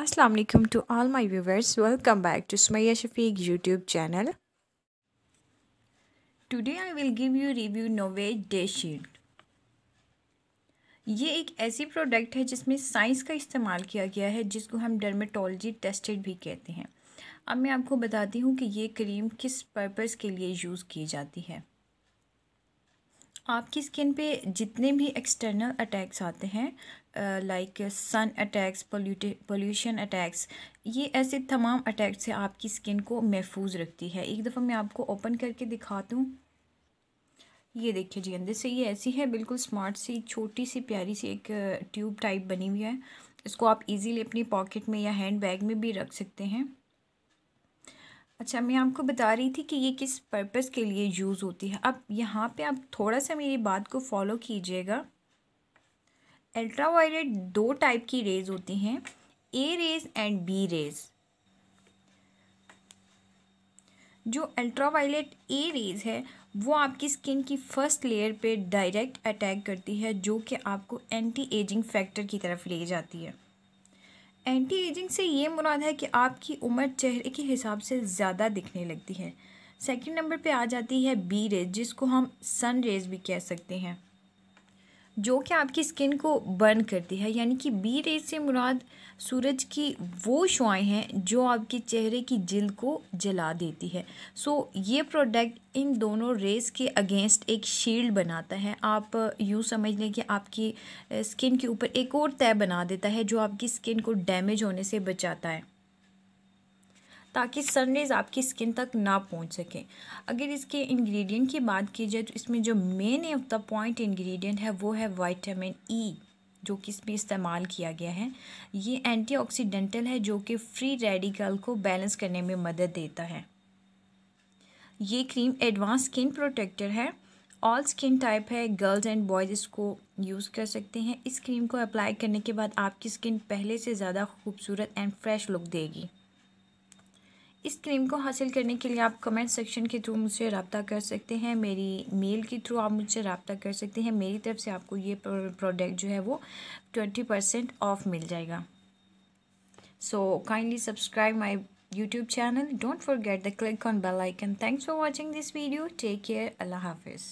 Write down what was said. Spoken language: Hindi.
Aslam to all my viewers welcome back to Sumaiya Shafiq YouTube channel today I will give you review Nove day sheet ये एक ऐसी प्रोडक्ट है जिसमें साइंस का इस्तेमाल किया गया है, जिसको हम डर्मेटोलॉजी टेस्टेड भी कहते हैं। अब मैं आपको बताती हूँ कि ये क्रीम किस पर्पज़ के लिए यूज़ की जाती है। आपकी स्किन पे जितने भी एक्सटर्नल अटैक्स आते हैं like sun attacks pollution attacks ये ऐसे तमाम अटैक से आपकी स्किन को महफूज रखती है। एक दफ़ा मैं आपको ओपन करके दिखा दूँ ये देखिए जी अंदर से, ये ऐसी है, बिल्कुल स्मार्ट सी, छोटी सी, प्यारी सी एक ट्यूब टाइप बनी हुई है। इसको आप इजीली अपनी पॉकेट में या हैंड बैग में भी रख सकते हैं। अच्छा मैं आपको बता रही थी कि ये किस पर्पज़ के लिए यूज़ होती है। अब यहाँ पे आप थोड़ा सा मेरी बात को फॉलो कीजिएगा। अल्ट्रावायलेट दो टाइप की रेज होती हैं A rays and B rays जो अल्ट्रावायलेट ए रेज है, वो आपकी स्किन की फ़र्स्ट लेयर पे डायरेक्ट अटैक करती है, जो कि आपको एंटी एजिंग फैक्टर की तरफ़ ले जाती है। एंटी एजिंग से ये मुराद है कि आपकी उम्र चेहरे के हिसाब से ज़्यादा दिखने लगती है। सेकंड नंबर पे आ जाती है बी रेज जिसको हम सन रेज भी कह सकते हैं। जो कि आपकी स्किन को बर्न करती है, यानी कि बी रेज से मुराद सूरज की वो शुआएँ हैं जो आपके चेहरे की जिल्द को जला देती है। सो ये प्रोडक्ट इन दोनों रेज के अगेंस्ट एक शील्ड बनाता है। आप यूँ समझ लें कि आपकी स्किन के ऊपर एक और तय बना देता है जो आपकी स्किन को डैमेज होने से बचाता है। ताकि सनरेज़ आपकी स्किन तक ना पहुँच सकें। अगर इसके इंग्रेडिएंट की बात की जाए तो इसमें जो main of the point ingredient है, वो है वाइटामिन ई जो कि इसमें इस्तेमाल किया गया है। ये एंटीऑक्सीडेंटल है, जो कि फ्री रेडिकल को बैलेंस करने में मदद देता है। ये क्रीम एडवांस स्किन प्रोटेक्टर है। ऑल स्किन टाइप है गर्ल्स एंड बॉयज़ इसको यूज़ कर सकते हैं। इस क्रीम को अप्लाई करने के बाद आपकी स्किन पहले से ज़्यादा खूबसूरत एंड फ्रेश लुक देगी। इस क्रीम को हासिल करने के लिए आप कमेंट सेक्शन के थ्रू मुझसे रबता कर सकते हैं, मेरी मेल के थ्रू आप मुझसे रबता कर सकते हैं। मेरी तरफ़ से आपको ये प्रोडक्ट जो है वो ट्वेंटी परसेंट ऑफ़ मिल जाएगा। So kindly subscribe my YouTube channel don't forget the click on bell icon thanks for watching this video take care अल्लाह हाफिज़